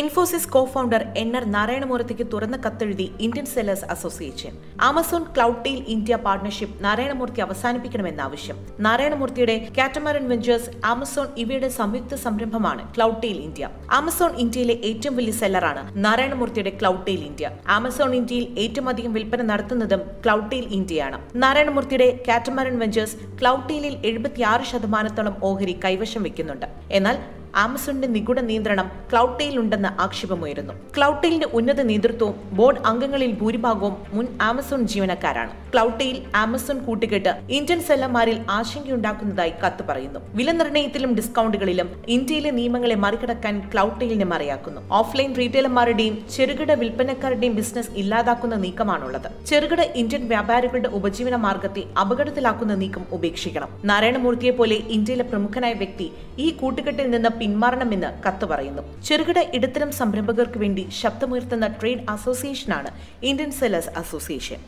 Infosys co founder N R നാരായണമൂർത്തിക്ക് തുറന്ന കത്തെഴുതി Indian sellers association. Amazon Cloudtail India partnership Narayanamurthy അവസാനിപ്പിക്കണമെന്ന ആവശ്യം. നാരായണമൂർത്തിയുടെ കാറ്റമറൻ ventures Amazon ഇവയുടെ സംയുക്ത സംരംഭമാണ് ക്ലൗഡ് ടെയിൽ ഇന്ത്യ. ആമസോൺ ഇന്ത്യയിലെ ഏറ്റവും വലിയ സെല്ലറാണ് നാരായണമൂർത്തിയുടെ ക്ലൗഡ് ടെയിൽ ഇന്ത്യ. ആമസോൺ ഇന്ത്യയിൽ ഏറ്റവും അധികം വിൽപ്പന നടത്തുന്നതും ക്ലൗഡ് ടെയിൽ ഇന്ത്യയാണ്. നാരായണമൂർത്തിയുടെ കാറ്റമറൻ വെഞ്ചേഴ്സ് ക്ലൗഡ് ടെയിലിൽ എഴുപത്തിയാറ് ശതമാനത്തോളം ഓഹരി കൈവശം വെക്കുന്നുണ്ട് എന്നാൽ ആമസോണിന്റെ നിഗൂഢ നിയന്ത്രണം ഉണ്ടെന്ന് ആക്ഷേപമുയരുന്നു. ക്ലൗഡ് ടെയിലിന്റെ ഉന്നത നേതൃത്വവും ബോർഡ് അംഗങ്ങളിൽ ഭൂരിഭാഗവും മുൻ ആമസോൺ ജീവനക്കാരാണ്. ക്ലൗഡ് ടെയിൽ ആമസോൺ കൂട്ടുകെട്ട് ഇന്ത്യൻ സെല്ലർമാരിൽ ആശങ്കയുണ്ടാക്കുന്നതായി കത്ത് പറയുന്നു. വില നിർണയത്തിലും ഡിസ്കൗണ്ടുകളിലും ഇന്ത്യയിലെ നിയമങ്ങളെ മറികടക്കാൻ ക്ലൗഡ് ടെയിലിനെ മറയാക്കുന്നു. ഓഫ്ലൈൻ റീറ്റെയിലർമാരുടെയും ചെറുകിട വിൽപ്പനക്കാരുടെയും ബിസിനസ് ഇല്ലാതാക്കുന്ന നീക്കമാണുള്ളത്. ചെറുകിട ഇന്ത്യൻ വ്യാപാരികളുടെ ഉപജീവന മാർഗത്തെ അപകടത്തിലാക്കുന്ന നീക്കം ഉപേക്ഷിക്കണം. നാരായണമൂർത്തിയെ പോലെ ഇന്ത്യയിലെ പ്രമുഖനായ വ്യക്തി ഈ കൂട്ടുകെട്ടിൽ നിന്ന് പിന്മാറണമെന്ന് കത്ത് പറയുന്നു. ചെറുകിട ഇടത്തരം സംരംഭകർക്ക് വേണ്ടി ശബ്ദമുയർത്തുന്ന ട്രേഡ് അസോസിയേഷനാണ് ഇന്ത്യൻ സെല്ലേഴ്സ് അസോസിയേഷൻ.